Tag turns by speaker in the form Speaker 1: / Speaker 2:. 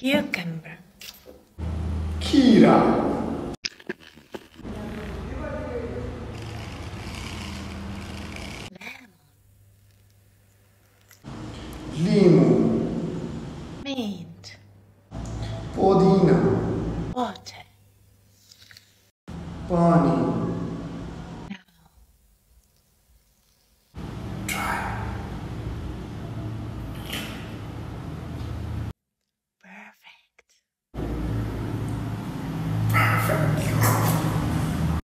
Speaker 1: Cucumber.
Speaker 2: Kira. Limon.
Speaker 1: Mint.
Speaker 2: Podina.
Speaker 1: Water.
Speaker 2: Pani.